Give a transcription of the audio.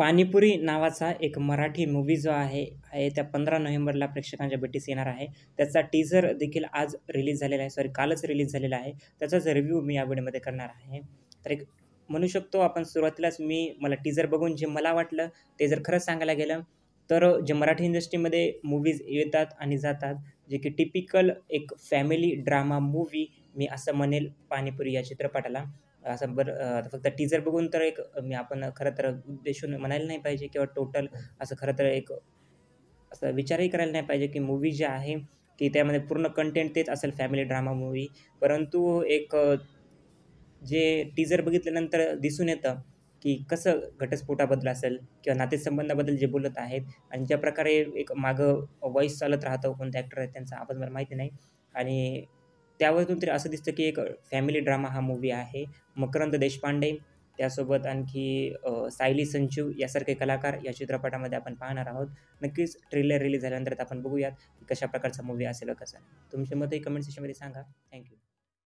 पाणीपुरी नावाचा एक मराठी मूव्ही जो आहे आहे त्या पंधरा नोव्हेंबरला प्रेक्षकांच्या भेटीस येणार आहे. त्याचा टीझर देखील आज रिलीज झालेला आहे. सॉरी कालच रिलीज झालेला आहे. त्याचाच रिव्ह्यू मी या व्हिडिओमध्ये करणार आहे. तर एक म्हणू शकतो आपण सुरुवातीलाच मी मला टीझर बघून जे मला वाटलं ते जर खरंच सांगायला गेलं तर जे मराठी इंडस्ट्रीमध्ये मूवीज येतात आणि जातात जे की टिपिकल एक फॅमिली ड्रामा मूव्ही मी असं म्हणेल पाणीपुरी या चित्रपटाला. असं बरं फक्त टीजर बघून तर एक मी आपण खरं तर उद्देशून म्हणायला नाही पाहिजे किंवा टोटल असं खरं तर एक असं विचारही करायला नाही पाहिजे की मूवी जी आहे की त्यामध्ये पूर्ण कंटेंट तेच असेल फॅमिली ड्रामा मूवी परंतु एक जे टीजर बघितल्यानंतर दिसून येतं की कसं घटस्फोटाबद्दल असेल किंवा नातेसंबंधाबद्दल जे बोलत आहेत आणि ज्या प्रकारे एक मागं वॉईस चालत राहतं कोणते ॲक्टर आहेत त्यांचा आपण मला माहिती नाही. आणि त्यावरून तरी असं दिसतं की एक फॅमिली ड्रामा हा मूवी आहे. मकरंद देशपांडे त्यासोबत आणखी सायली संचू यासारखे कलाकार या चित्रपटामध्ये आपण पाहणार आहोत. नक्कीच ट्रेलर रिलीज झाल्यानंतर आपण बघूयात कशा प्रकारचा मूवी असेल कसं. तुमचे मतही कमेंट सेशनमध्ये सांगा. थँक्यू